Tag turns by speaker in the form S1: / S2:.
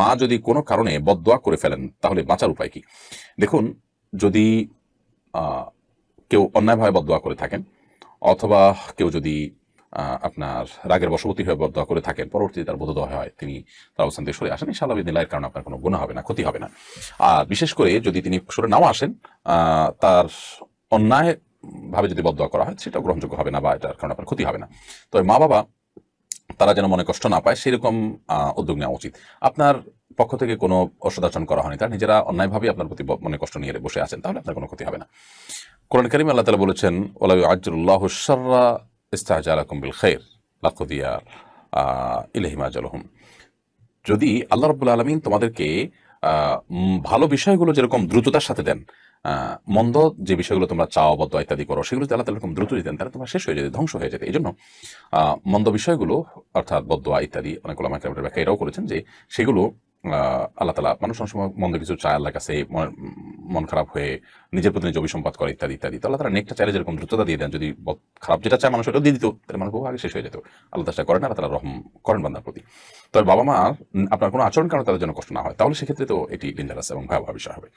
S1: মা যদি কোনো কারণে বদদোয়া করে ফেলেন, তাহলে বাঁচার উপায় কি? দেখুন, যদি কেউ অন্যায়ভাবে বদদোয়া করে থাকেন, অথবা কেউ যদি আপনার রাগের বশবর্তী হয়ে বদদোয়া করে থাকেন, পরবর্তীতে তার বোধোদয় হয় তিনি তার অবস্থান থেকে সরে আসেন, ইনশাআল্লাহ বিদিল্লাহের কারণে আপনার কোনো গুণ হবে না, ক্ষতি হবে না। আর বিশেষ করে যদি তিনি সরে নাও আসেন তার অন্যায় ভাবে যদি বদদোয়া করা হয় সেটা গ্রহণযোগ্য হবে না বা এটার কারণে আপনার ক্ষতি হবে না। তবে মা বাবা তারা যেন মনে কষ্ট না পায়, সেরকম উদ্যোগ নেওয়া উচিত। আপনার পক্ষ থেকে কোনো অসদাচরণ করা হয়নি। তারা নিজেরা অন্যায়ভাবে আপনার প্রতি মনে কষ্ট নিয়ে বসে আছেন, তাহলে আপনার কোনো ক্ষতি হবে না। কোরআন করিম আল্লাহ তালা বলেছেন ওলা আজ্জুল্লাহ সার্রা ইস্তাহজালাকুম বিল খের লাকুদিয়া ইলহিমা জলহুম যদি আল্লাহ রব্বুল আলমিন তোমাদেরকে ভালো বিষয়গুলো যেরকম দ্রুততার সাথে দেন মন্দ যে বিষয়গুলো তোমরা চাও বদ্ধ ইত্যাদি করো, সেগুলো যদি আল্লাহ তালা দ্রুত দিতেন তাহলে তোমরা শেষ হয়ে যেতে, ধ্বংস হয়ে যেতে। এই জন্য মন্দ বিষয়গুলো, অর্থাৎ বদোয়া ইত্যাদি, অনেক ওলামা কেরামের ব্যাখ্যা এটাও করেছেন যে সেগুলো আল্লাহ তালা মানুষ অনেক সময় মন্দ কিছু চায় আল্লাহ কাছে মন- খারাপ হয়ে নিজের প্রতি নিজে অভিসম্পাদ করে ইত্যাদি ইত্যাদি। তো আল্লাহ তালা নেকটা চাইলে যেরকম দ্রুততা দিয়ে দেন, যদি খারাপ যেটা চায় মানুষ ওটা দিয়ে দিত, তাহলে মানুষ বহু আগে শেষ হয়ে যেত। আল্লাহ তালা করেন আল্লাহ তালা রহম করেন বান্দার প্রতি। তবে বাবা মা আপনার কোনো আচরণ কারণে তাদের জন্য কষ্ট না হয়, তাহলে সেক্ষেত্রে তো এটি ডেঞ্জারাস এবং ভয়াবহ বিষয় হবে।